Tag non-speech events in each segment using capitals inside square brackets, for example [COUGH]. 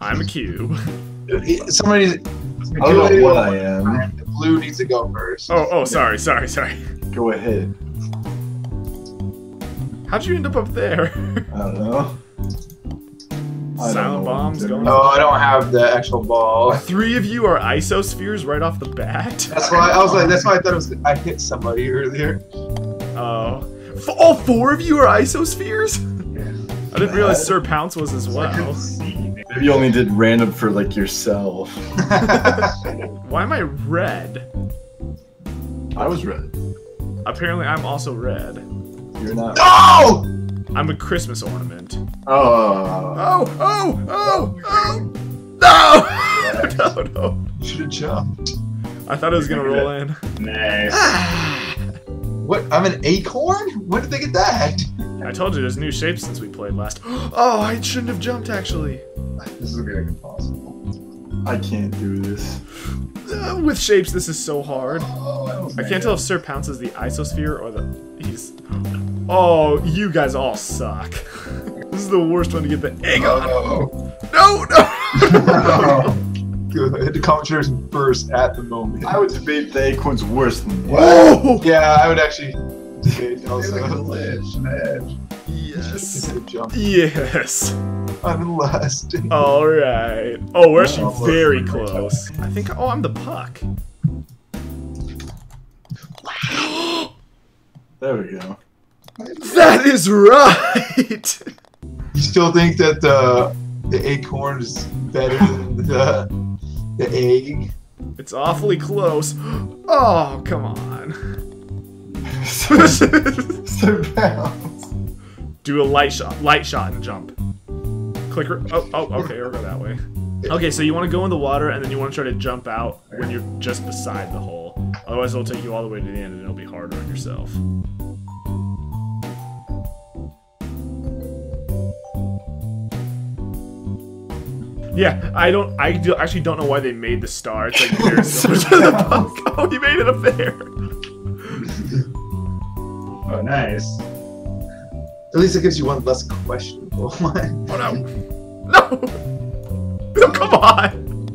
I'm a cube. Somebody. I don't know what I am. Blue needs to go first. Oh, oh, sorry, sorry, sorry. Go ahead. How'd you end up up there? I don't know. I Silent know bombs going. Oh, I don't have the actual ball. Three of you are icospheres right off the bat. That's why I was like. That's why I thought it was. I hit somebody earlier. Oh, F- all four of you are icospheres. Yeah. I didn't realize Sir Pounce was as well. Maybe you only did random for like yourself. [LAUGHS] Why am I red? I was red. Apparently, I'm also red. You're not. no! I'm a Christmas ornament. Oh. Oh, oh, oh, oh! No! [LAUGHS] no, no. You should have jumped. I thought it was gonna roll in. Nice. [SIGHS] What? I'm an acorn? When did they get that? I told you there's new shapes since we played last. [GASPS] Oh, I shouldn't have jumped actually. This is gonna be impossible. I can't do this. Uh, with shapes, this is so hard. Oh, I, almost I made can't tell if Sir Pounce is the icosphere or the he's. Oh, you guys all suck. [LAUGHS] this is the worst one to get the egg on. Oh, No, no. [LAUGHS] [LAUGHS] Good. The commentator's first at the moment. I would debate the acorn's worse than me. oh, Yeah, I would actually debate no. Like a also. Yes, Instead of jump. yes. I'm last. All right. Oh, we're actually Oh, very close. I think. Oh, I'm the puck. Wow. [GASPS] There we go. That is right. You still think that the the acorn is better than the the egg? It's awfully close. [GASPS] Oh, come on. [LAUGHS] Sir Pounce. Do a light shot, light shot, and jump. Clicker. Oh, oh, okay, we'll go that way. Okay, so you want to go in the water, and then you want to try to jump out when you're just beside the hole. Otherwise, it'll take you all the way to the end, and it'll be harder on yourself. Yeah, I don't. I do, actually don't know why they made the star. It's like very similar to the puck. Oh, he made it up there. [LAUGHS] Oh, nice. At least it gives you one less questionable one. Oh no! No! No, come on!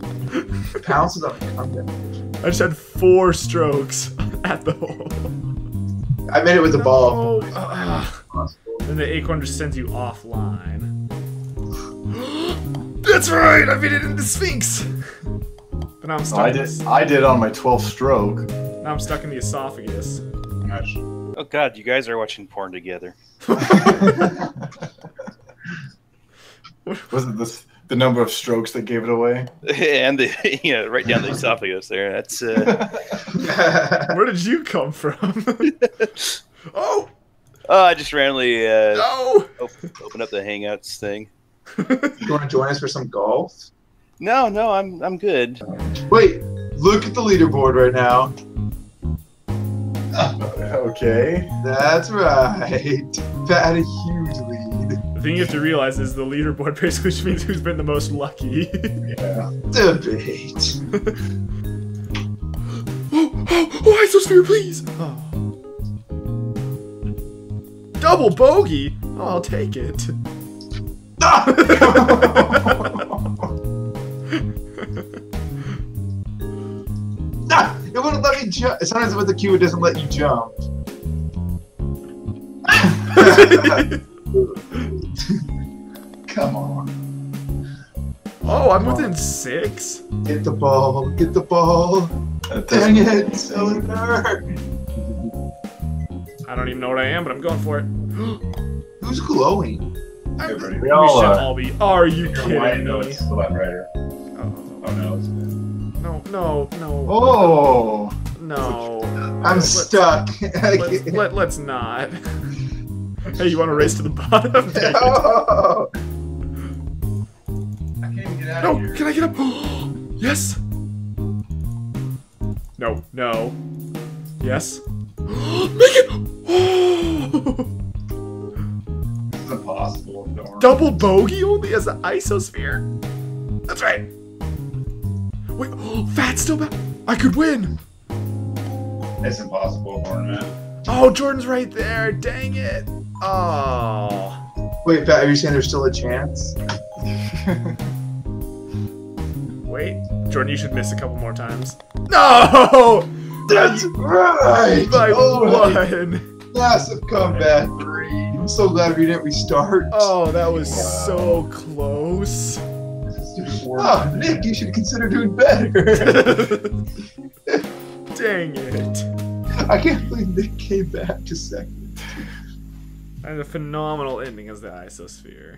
Pounces on content. I just had four strokes at the hole. I made it with the ball. Oh, ah. then the acorn just sends you offline. [GASPS] That's right! I made it in the Sphinx! But now I'm stuck. I did. I did on my 12th stroke. now I'm stuck in the esophagus. Much. Oh god, you guys are watching porn together. Was it this the number of strokes that gave it away? [LAUGHS] and the yeah, right down the esophagus there. That's uh [LAUGHS] Where did you come from? [LAUGHS] oh! oh I just randomly uh No! op- open up the hangouts thing. you want to join us for some golf? No, no, I'm I'm good. Wait, look at the leaderboard right now. [LAUGHS] Okay. That's right. Pat had a huge lead. The thing you have to realize is the leaderboard [LAUGHS] basically just means who's been the most lucky. Yeah. Debate. [GASPS] oh, oh, oh, icosphere, please! Oh. Double bogey? Oh, I'll take it. Ah, [LAUGHS] it wouldn't let me jump. Sometimes with the cue, it doesn't let you jump. [LAUGHS] Come on. oh, I'm within six? Get the ball. Get the ball. Dang it, cylinder. I don't even know what I am, but I'm going for it. [GASPS] Who's glowing? I- Everybody. we We all should are. all be. Are you You're kidding white, me? no, it's the left rider. Oh, Oh no, it's no, no, no, Oh. No. I'm Let's- stuck. Let's, let, let's not. [LAUGHS] hey, you want to race to the bottom? [LAUGHS] No. I can't even get out No, of here. can I get up? [GASPS] yes. No, no. Yes. [GASPS] Make it. This is impossible. Double bogey only as an icosphere. That's right. Wait, [GASPS] oh, Fat's still back. I could win. It's impossible, Ornament. Oh, Jordan's right there. Dang it. Oh. Wait, Pat, are you saying there's still a chance? [LAUGHS] Wait, Jordan, you should miss a couple more times. No! [LAUGHS] That's right. By Oh, my one. massive comeback, Reed. I'm so glad we didn't restart. Oh, that was Wow. so close. Oh, Nick, you should consider doing better. [LAUGHS] Dang it. I can't believe they came back to second. And a phenomenal ending as the Icosphere.